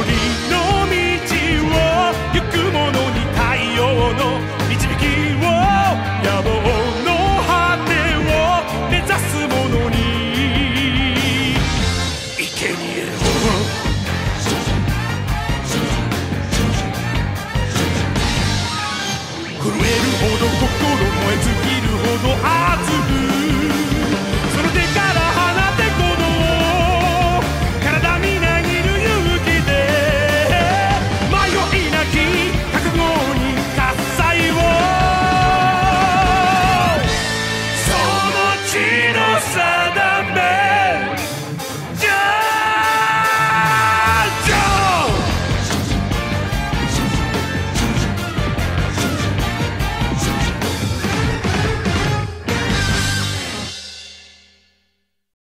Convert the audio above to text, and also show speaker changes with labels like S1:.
S1: Leonino Santa.